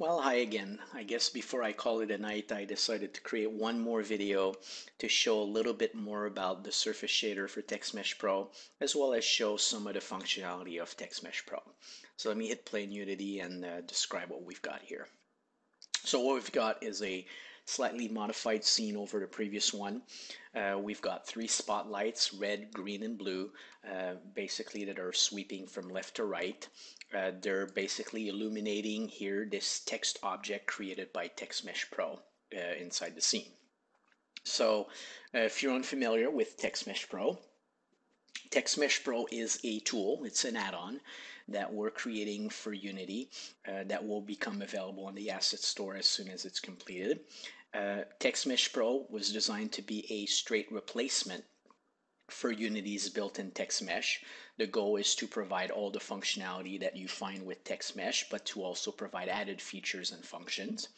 Well, hi again. I guess before I call it a night, I decided to create one more video to show a little bit more about the Surface Shader for TextMesh Pro, as well as show some of the functionality of TextMesh Pro. So let me hit play in Unity and uh, describe what we've got here. So what we've got is a slightly modified scene over the previous one. Uh, we've got three spotlights, red, green, and blue, uh, basically that are sweeping from left to right. Uh, they're basically illuminating here this text object created by TextMesh Pro uh, inside the scene. So uh, if you're unfamiliar with TextMesh Pro, TextMesh Pro is a tool, it's an add-on that we're creating for Unity uh, that will become available on the asset store as soon as it's completed. Uh, TextMesh Pro was designed to be a straight replacement for Unity's built-in text mesh. The goal is to provide all the functionality that you find with text mesh, but to also provide added features and functions.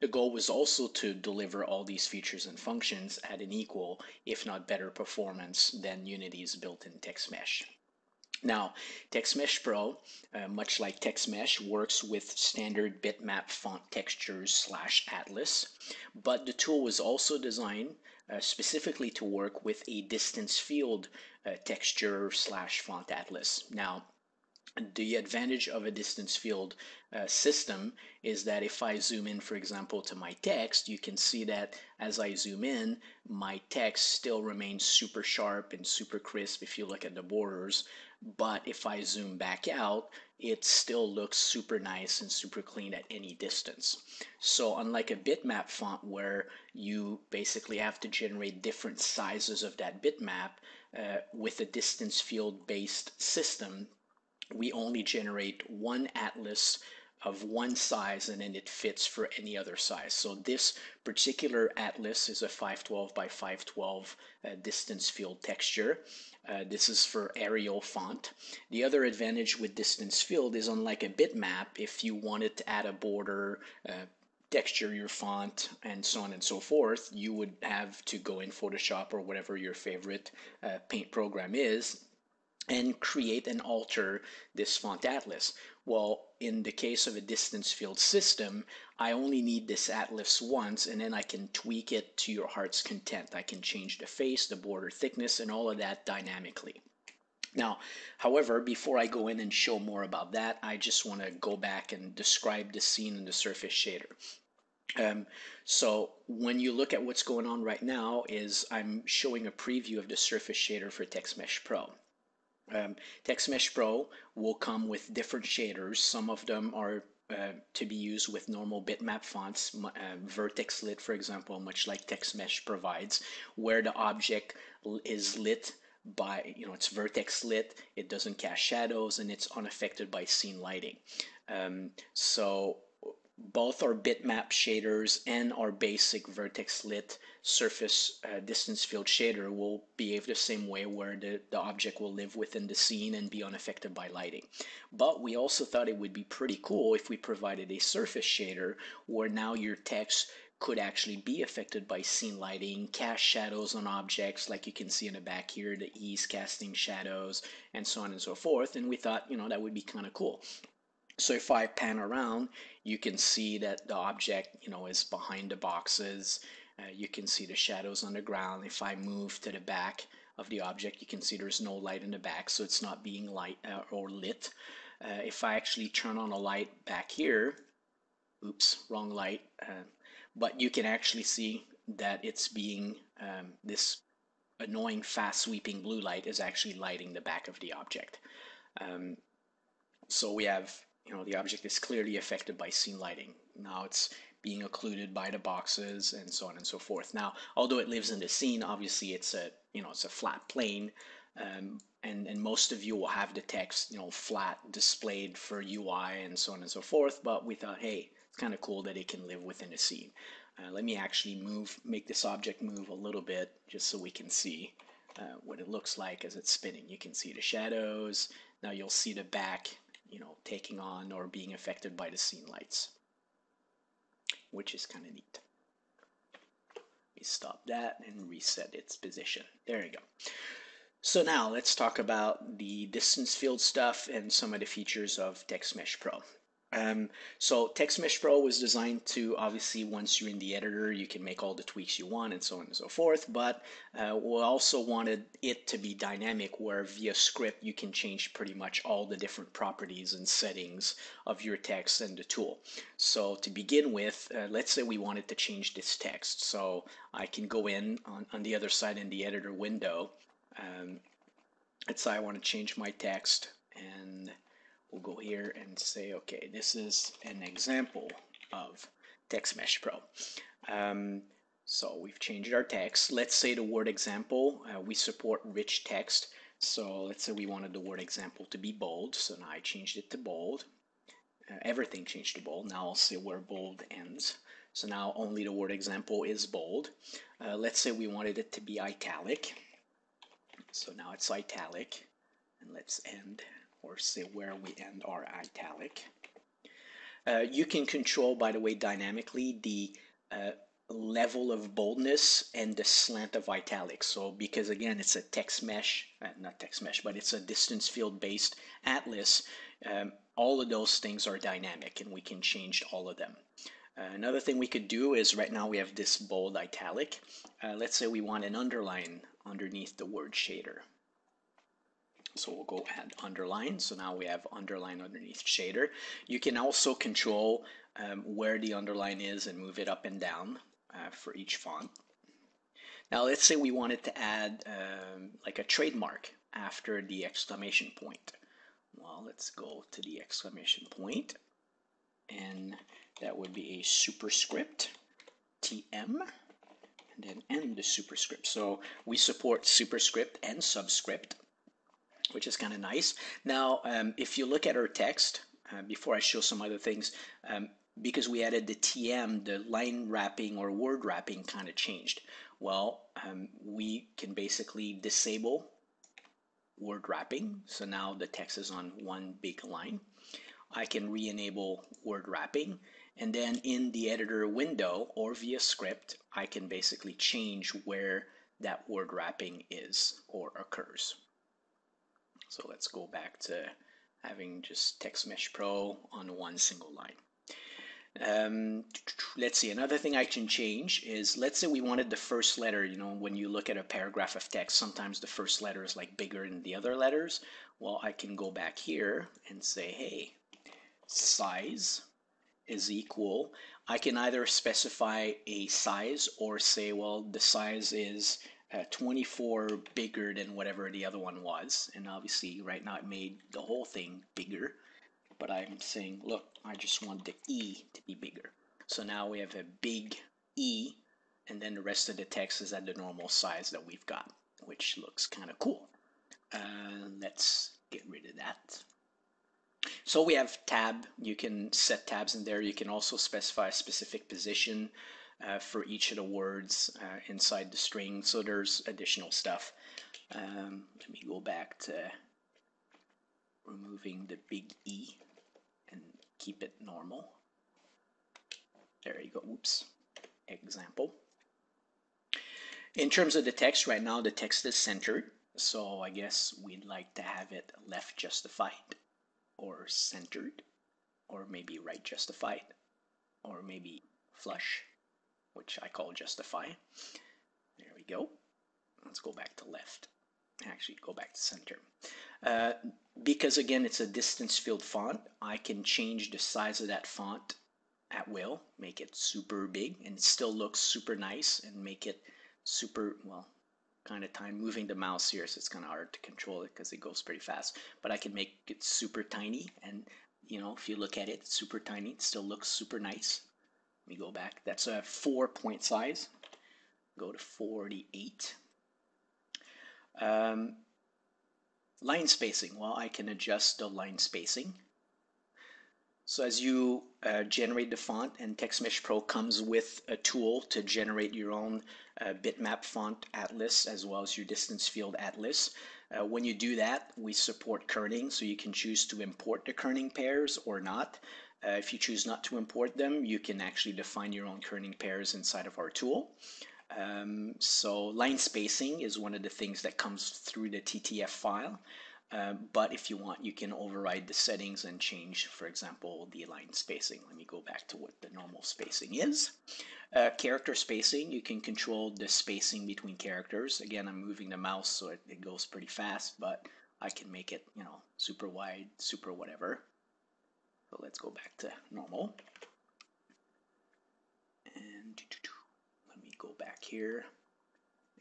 The goal was also to deliver all these features and functions at an equal, if not better performance than Unity's built-in text mesh. Now, TextMesh Pro, uh, much like TextMesh, works with standard bitmap font textures slash atlas, but the tool was also designed uh, specifically to work with a distance field uh, texture slash font atlas. Now, the advantage of a distance field uh, system is that if I zoom in, for example, to my text, you can see that as I zoom in, my text still remains super sharp and super crisp if you look at the borders. But if I zoom back out, it still looks super nice and super clean at any distance. So unlike a bitmap font where you basically have to generate different sizes of that bitmap uh, with a distance field based system, we only generate one atlas of one size and then it fits for any other size. So this particular atlas is a 512 by 512 uh, distance field texture. Uh, this is for Arial font. The other advantage with distance field is unlike a bitmap, if you wanted to add a border, uh, texture your font and so on and so forth, you would have to go in Photoshop or whatever your favorite uh, paint program is and create and alter this font atlas. Well, in the case of a distance field system, I only need this atlas once and then I can tweak it to your heart's content. I can change the face, the border thickness, and all of that dynamically. Now, however, before I go in and show more about that, I just want to go back and describe the scene in the surface shader. Um, so when you look at what's going on right now is I'm showing a preview of the surface shader for TextMesh Pro. Um, TextMesh Pro will come with different shaders. Some of them are uh, to be used with normal bitmap fonts, uh, vertex lit, for example, much like TextMesh provides, where the object is lit by, you know, it's vertex lit, it doesn't cast shadows, and it's unaffected by scene lighting. Um, so both our bitmap shaders and our basic vertex lit surface uh, distance field shader will behave the same way where the, the object will live within the scene and be unaffected by lighting. But we also thought it would be pretty cool if we provided a surface shader where now your text could actually be affected by scene lighting, cast shadows on objects like you can see in the back here, the ease casting shadows, and so on and so forth. And we thought, you know, that would be kind of cool. So if I pan around, you can see that the object, you know, is behind the boxes. Uh, you can see the shadows on the ground. If I move to the back of the object, you can see there's no light in the back, so it's not being light uh, or lit. Uh, if I actually turn on a light back here, oops, wrong light, uh, but you can actually see that it's being, um, this annoying fast sweeping blue light is actually lighting the back of the object. Um, so we have you know, the object is clearly affected by scene lighting. Now it's being occluded by the boxes and so on and so forth. Now, although it lives in the scene, obviously it's a, you know, it's a flat plane. Um, and, and most of you will have the text, you know, flat displayed for UI and so on and so forth. But we thought, hey, it's kind of cool that it can live within a scene. Uh, let me actually move, make this object move a little bit just so we can see uh, what it looks like as it's spinning. You can see the shadows. Now you'll see the back you know, taking on or being affected by the scene lights, which is kind of neat. We stop that and reset its position. There you go. So now let's talk about the distance field stuff and some of the features of TextMesh Pro. Um, so TextMesh Pro was designed to obviously once you're in the editor, you can make all the tweaks you want and so on and so forth. But uh, we also wanted it to be dynamic, where via script you can change pretty much all the different properties and settings of your text and the tool. So to begin with, uh, let's say we wanted to change this text. So I can go in on, on the other side in the editor window. Um, let's say I want to change my text and we'll go here and say, okay, this is an example of TextMesh Pro. Um, so we've changed our text. Let's say the word example, uh, we support rich text. So let's say we wanted the word example to be bold. So now I changed it to bold. Uh, everything changed to bold. Now I'll say where bold ends. So now only the word example is bold. Uh, let's say we wanted it to be italic. So now it's italic. And let's end or say where we end our italic. Uh, you can control, by the way, dynamically the uh, level of boldness and the slant of italics. So because again, it's a text mesh, uh, not text mesh, but it's a distance field based atlas. Um, all of those things are dynamic and we can change all of them. Uh, another thing we could do is right now we have this bold italic. Uh, let's say we want an underline underneath the word shader. So we'll go add underline. So now we have underline underneath shader. You can also control um, where the underline is and move it up and down uh, for each font. Now let's say we wanted to add um, like a trademark after the exclamation point. Well, let's go to the exclamation point and that would be a superscript TM and then end the superscript. So we support superscript and subscript which is kind of nice. Now, um, if you look at our text, uh, before I show some other things, um, because we added the TM, the line wrapping or word wrapping kind of changed. Well, um, we can basically disable word wrapping. So now the text is on one big line. I can re-enable word wrapping. And then in the editor window or via script, I can basically change where that word wrapping is or occurs. So let's go back to having just TextMesh Pro on one single line. Um, let's see, another thing I can change is, let's say we wanted the first letter, you know, when you look at a paragraph of text, sometimes the first letter is like bigger than the other letters. Well, I can go back here and say, hey, size is equal. I can either specify a size or say, well, the size is uh, 24 bigger than whatever the other one was. And obviously right now it made the whole thing bigger. But I'm saying, look, I just want the E to be bigger. So now we have a big E and then the rest of the text is at the normal size that we've got, which looks kind of cool. Uh, let's get rid of that. So we have tab, you can set tabs in there. You can also specify a specific position uh, for each of the words uh, inside the string. So there's additional stuff. Um, let me go back to removing the big E and keep it normal. There you go. Oops. Example. In terms of the text, right now the text is centered. So I guess we'd like to have it left justified or centered or maybe right justified or maybe flush which I call justify. There we go. Let's go back to left. Actually, go back to center. Uh, because again, it's a distance field font, I can change the size of that font at will, make it super big and still looks super nice and make it super, well, kind of time moving the mouse here, so it's kind of hard to control it because it goes pretty fast. But I can make it super tiny and you know, if you look at it, super tiny, it still looks super nice. Me go back. That's a four point size. Go to 48. Um, line spacing. Well, I can adjust the line spacing. So as you uh, generate the font, and TextMesh Pro comes with a tool to generate your own uh, bitmap font atlas as well as your distance field atlas. Uh, when you do that, we support kerning, so you can choose to import the kerning pairs or not. Uh, if you choose not to import them, you can actually define your own kerning pairs inside of our tool. Um, so line spacing is one of the things that comes through the TTF file. Uh, but if you want, you can override the settings and change, for example, the line spacing. Let me go back to what the normal spacing is. Uh, character spacing, you can control the spacing between characters. Again, I'm moving the mouse so it, it goes pretty fast, but I can make it, you know, super wide, super whatever. So let's go back to normal. And let me go back here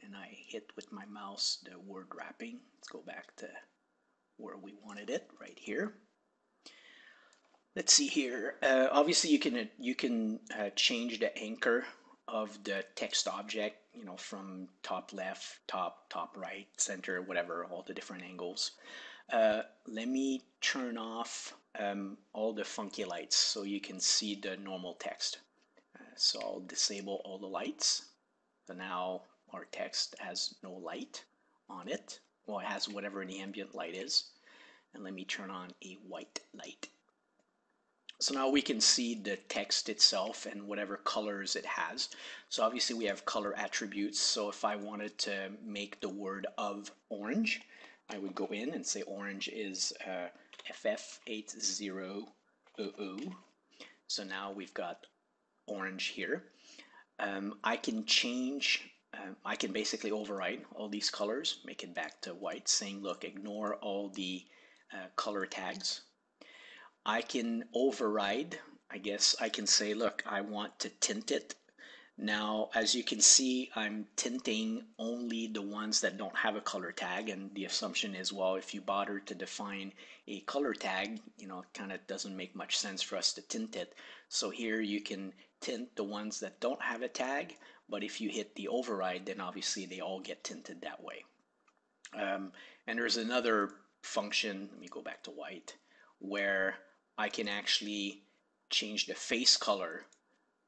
and I hit with my mouse the word wrapping. Let's go back to where we wanted it, right here. Let's see here. Uh, obviously, you can you can uh, change the anchor of the text object, you know, from top left, top, top right, center, whatever, all the different angles. Uh, let me turn off um, all the funky lights so you can see the normal text. Uh, so I'll disable all the lights. So now our text has no light on it. Well, it has whatever the ambient light is. And let me turn on a white light. So now we can see the text itself and whatever colors it has. So obviously we have color attributes. So if I wanted to make the word of orange, I would go in and say orange is uh, FF8000. So now we've got orange here. Um, I can change, um, I can basically override all these colors, make it back to white, saying, look, ignore all the uh, color tags I can override, I guess I can say, look, I want to tint it. Now, as you can see, I'm tinting only the ones that don't have a color tag. And the assumption is, well, if you bother to define a color tag, you know, it kind of doesn't make much sense for us to tint it. So here you can tint the ones that don't have a tag. But if you hit the override, then obviously they all get tinted that way. Um, and there's another function, let me go back to white, where I can actually change the face color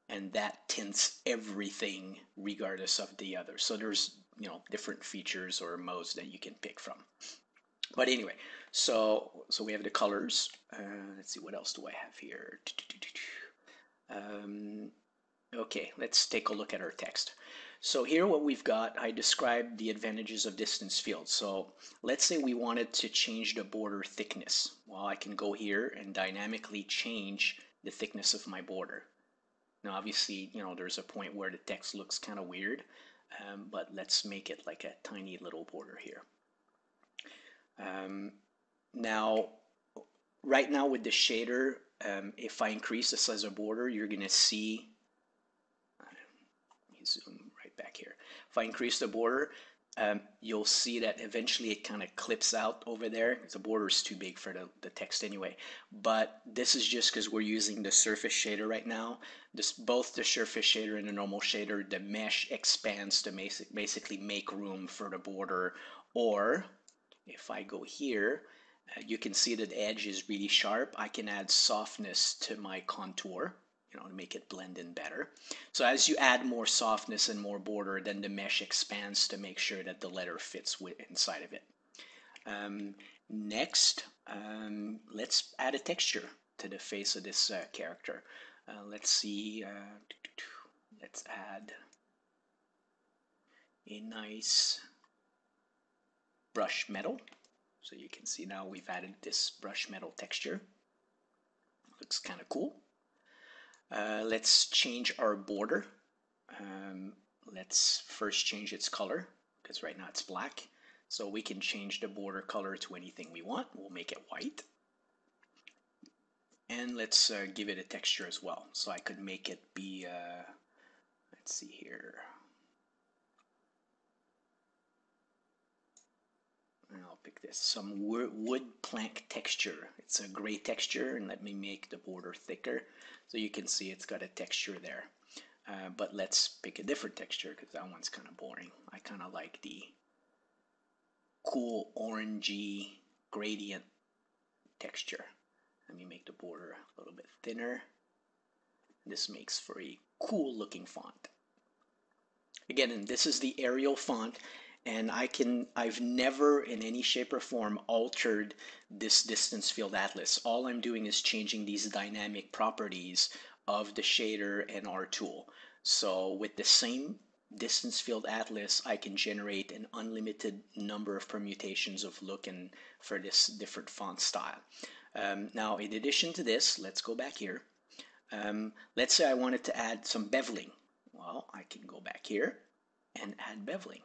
and that tints everything regardless of the other. So there's, you know, different features or modes that you can pick from. But anyway, so so we have the colors. Uh, let's see, what else do I have here? Um, okay, let's take a look at our text. So here what we've got, I described the advantages of distance field. So let's say we wanted to change the border thickness. Well, I can go here and dynamically change the thickness of my border. Now, obviously, you know, there's a point where the text looks kind of weird, um, but let's make it like a tiny little border here. Um, now, right now with the shader, um, if I increase the size of border, you're going to see, uh, zoom right back here. If I increase the border, um, you'll see that eventually it kind of clips out over there. The border is too big for the, the text anyway. But this is just because we're using the surface shader right now. This, both the surface shader and the normal shader, the mesh expands to basic, basically make room for the border. Or if I go here, uh, you can see that the edge is really sharp. I can add softness to my contour you know, to make it blend in better. So as you add more softness and more border, then the mesh expands to make sure that the letter fits inside of it. Um, next, um, let's add a texture to the face of this uh, character. Uh, let's see, uh, let's add a nice brush metal. So you can see now we've added this brush metal texture. Looks kind of cool. Uh, let's change our border. Um, let's first change its color because right now it's black. So we can change the border color to anything we want. We'll make it white. And let's uh, give it a texture as well. So I could make it be, uh, let's see here. I'll pick this, some wood plank texture. It's a gray texture and let me make the border thicker. So you can see it's got a texture there. Uh, but let's pick a different texture because that one's kind of boring. I kind of like the cool orangey gradient texture. Let me make the border a little bit thinner. This makes for a cool looking font. Again, and this is the Arial font and I can I've never in any shape or form altered this distance field atlas. All I'm doing is changing these dynamic properties of the shader and our tool. So with the same distance field atlas, I can generate an unlimited number of permutations of look and for this different font style. Um, now, in addition to this, let's go back here. Um, let's say I wanted to add some beveling. Well, I can go back here and add beveling.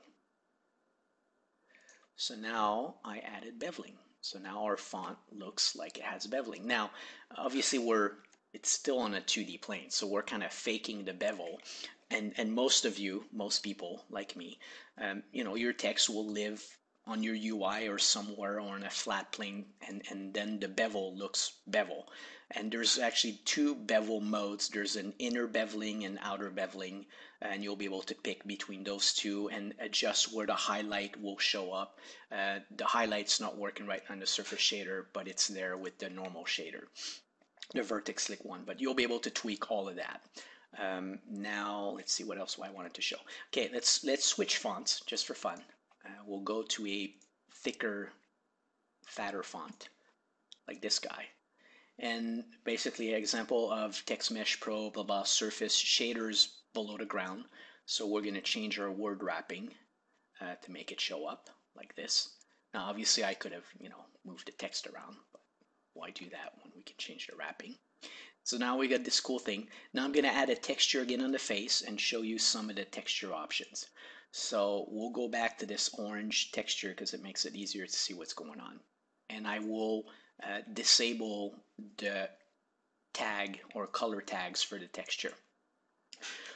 So now I added beveling. So now our font looks like it has beveling. Now, obviously we're it's still on a 2D plane, so we're kind of faking the bevel. And and most of you, most people like me, um, you know, your text will live on your UI or somewhere on a flat plane, and and then the bevel looks bevel. And there's actually two bevel modes. There's an inner beveling and outer beveling, and you'll be able to pick between those two and adjust where the highlight will show up. Uh, the highlight's not working right on the surface shader, but it's there with the normal shader, the vertex slick one. But you'll be able to tweak all of that. Um, now let's see what else I wanted to show. Okay, let's let's switch fonts just for fun. Uh, we'll go to a thicker, fatter font like this guy and basically an example of TextMesh Pro, blah, blah, surface shaders below the ground. So we're going to change our word wrapping uh, to make it show up like this. Now, obviously, I could have, you know, moved the text around, but why do that when we can change the wrapping? So now we got this cool thing. Now I'm going to add a texture again on the face and show you some of the texture options. So we'll go back to this orange texture because it makes it easier to see what's going on. And I will uh, disable the tag or color tags for the texture.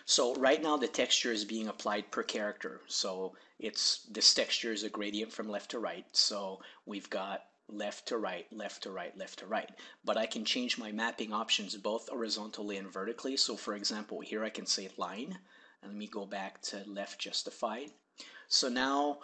So right now the texture is being applied per character. So it's this texture is a gradient from left to right. So we've got left to right, left to right, left to right. But I can change my mapping options both horizontally and vertically. So for example, here I can say line. Let me go back to left justified. So now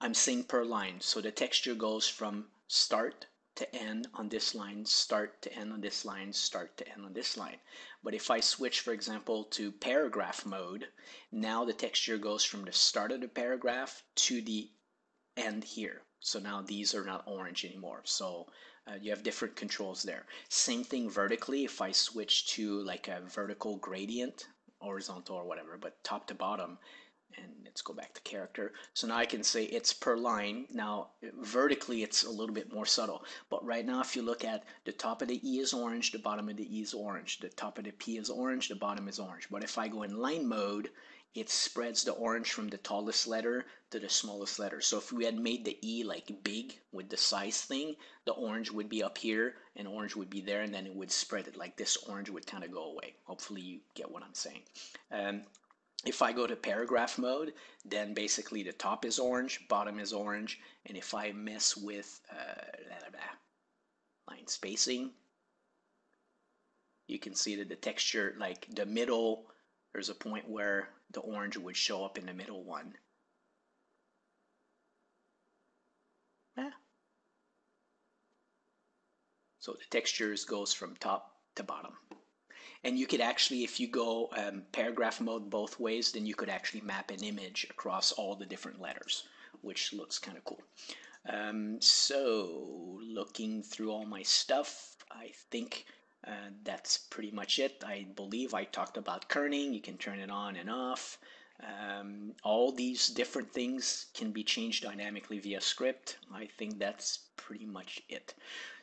I'm saying per line. So the texture goes from start to end on this line, start to end on this line, start to end on this line. But if I switch, for example, to paragraph mode, now the texture goes from the start of the paragraph to the end here. So now these are not orange anymore. So uh, you have different controls there. Same thing vertically. If I switch to like a vertical gradient, horizontal or whatever, but top to bottom, and let's go back to character. So now I can say it's per line. Now vertically it's a little bit more subtle, but right now if you look at the top of the E is orange, the bottom of the E is orange, the top of the P is orange, the bottom is orange. But if I go in line mode, it spreads the orange from the tallest letter to the smallest letter. So if we had made the E like big with the size thing, the orange would be up here and orange would be there and then it would spread it like this orange would kind of go away. Hopefully you get what I'm saying. Um, if I go to paragraph mode, then basically the top is orange, bottom is orange, and if I mess with uh, blah, blah, line spacing, you can see that the texture, like the middle, there's a point where the orange would show up in the middle one. Yeah. So the textures goes from top to bottom. And you could actually, if you go um, paragraph mode both ways, then you could actually map an image across all the different letters, which looks kind of cool. Um, so looking through all my stuff, I think uh, that's pretty much it. I believe I talked about kerning. You can turn it on and off. Um, all these different things can be changed dynamically via script. I think that's pretty much it.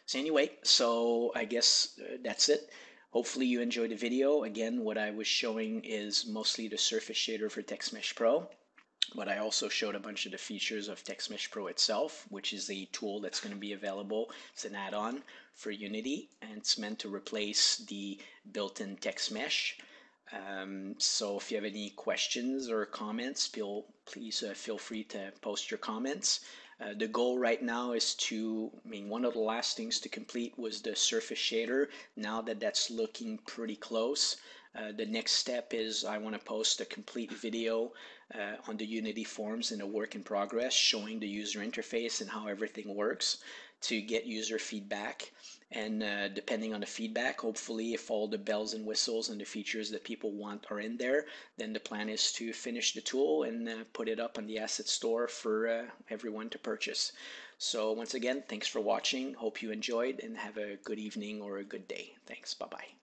So anyway, so I guess uh, that's it. Hopefully you enjoyed the video. Again, what I was showing is mostly the surface shader for TextMesh Pro, but I also showed a bunch of the features of TextMesh Pro itself, which is a tool that's going to be available. It's an add-on for Unity, and it's meant to replace the built-in TextMesh. Um, so if you have any questions or comments, feel, please uh, feel free to post your comments. Uh, the goal right now is to, I mean, one of the last things to complete was the surface shader. Now that that's looking pretty close, uh, the next step is I want to post a complete video uh, on the Unity forums in a work in progress showing the user interface and how everything works to get user feedback. And uh, depending on the feedback, hopefully, if all the bells and whistles and the features that people want are in there, then the plan is to finish the tool and uh, put it up on the asset store for uh, everyone to purchase. So, once again, thanks for watching. Hope you enjoyed and have a good evening or a good day. Thanks. Bye bye.